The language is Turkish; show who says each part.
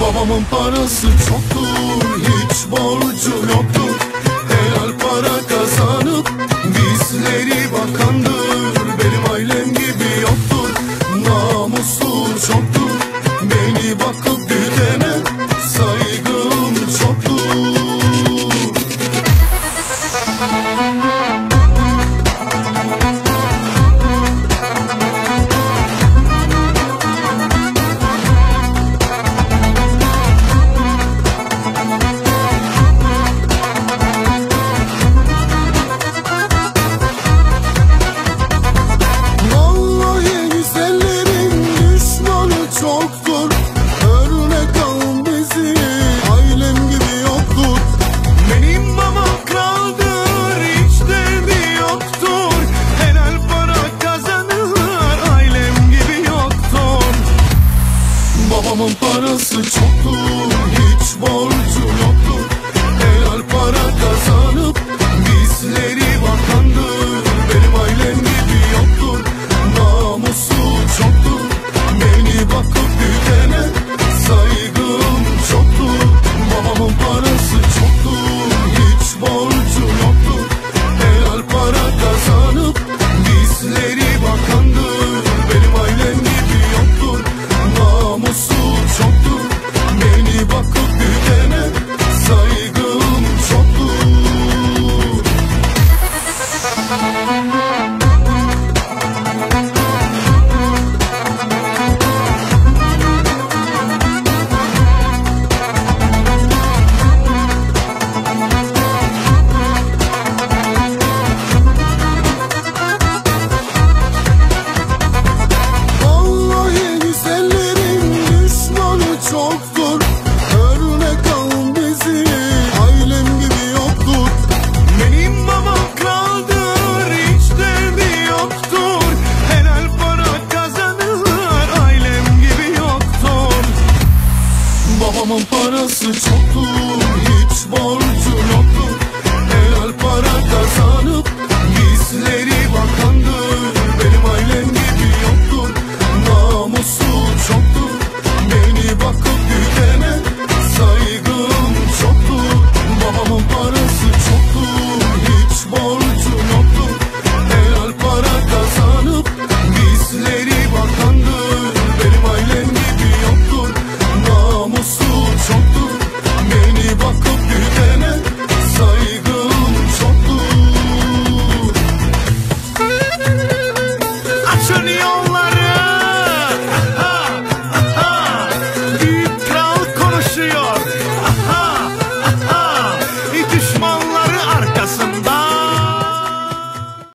Speaker 1: Babamın parası çoktur Hiç borcu yoktur. Helal para kazanıp Bizleri bakandır. Benim ailem gibi yoktur Namuslu çok Adamın parası çoktur hiç borcu